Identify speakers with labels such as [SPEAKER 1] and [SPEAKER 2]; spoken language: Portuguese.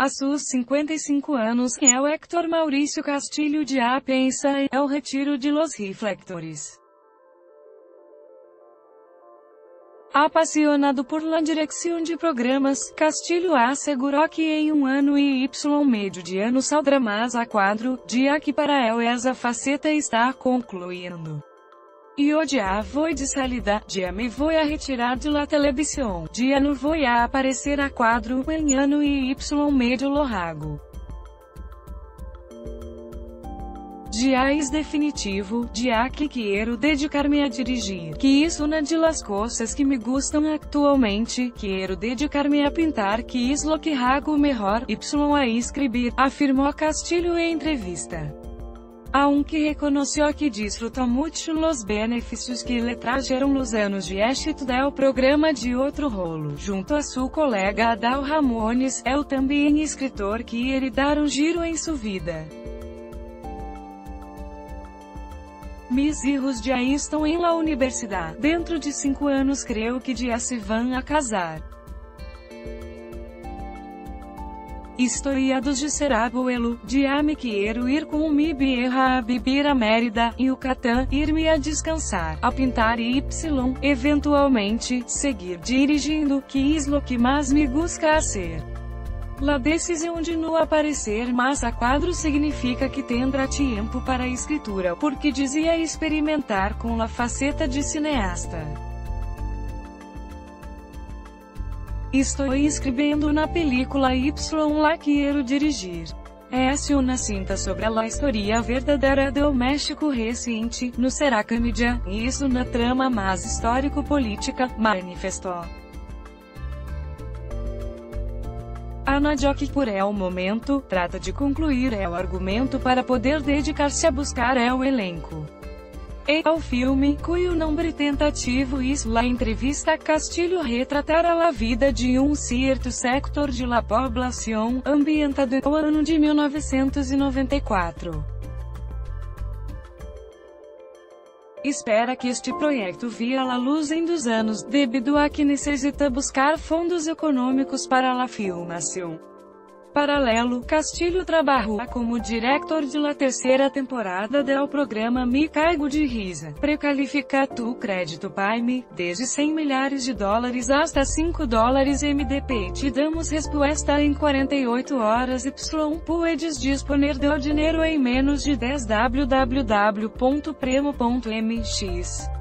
[SPEAKER 1] A seus 55 anos, é o Hector Maurício Castilho de A pensa é o retiro de los reflectores. Apaixonado por la direção de programas, Castilho assegurou que em um ano e y meio de ano saldrá mais a quadro, dia que para ele essa faceta está concluindo. E o dia vou de salida, dia me vou a retirar de la televisão, dia não vou a aparecer a quadro, em ano e y meio logo. Dias definitivo, dia que quero dedicar-me a dirigir, que isso na de las coisas que me gustam atualmente, quero dedicar-me a pintar, que isso que hago melhor, y a escrever, afirmou Castilho em entrevista. A um que reconheceu que desfruta muito los benefícios que lhe trajeron los anos de éxito del programa de outro rolo, junto a seu colega Adal Ramones, é o também escritor que ele dar um giro em sua vida. Mis hijos já estão em la universidade. Dentro de cinco anos creio que já se vão a casar. Historiados de ser abuelo, de me quero ir com mi vieja a beber a Mérida, e o Catan, ir-me a descansar, a pintar e y, eventualmente, seguir dirigindo, que islo que mais me busca a ser. La decisão de não aparecer mais a quadro significa que tendrá tempo para a escritura, porque dizia experimentar com la faceta de cineasta. Estou escrevendo na película Y la quero dirigir. É uma cinta sobre a história verdadeira do México recente, no Será Mídia, isso na trama mais histórico-política, manifestou. Ana Jock por é o momento, trata de concluir é o argumento para poder dedicar-se a buscar é o elenco. E ao filme, cujo nome tentativo isso la entrevista Castilho retratará a vida de um certo sector de la población, ambientado no ano de 1994. Espera que este projeto via a luz em dos anos, devido a que necessita buscar fundos econômicos para a filmação. Paralelo, Castilho trabalhou como diretor de la terceira temporada do programa Me Caigo de Risa. Precalifica tu crédito Paime, desde 100 milhares de dólares hasta 5 dólares MDP. Te damos resposta em 48 horas y puedes disponer do dinheiro em menos de 10 www.premo.mx.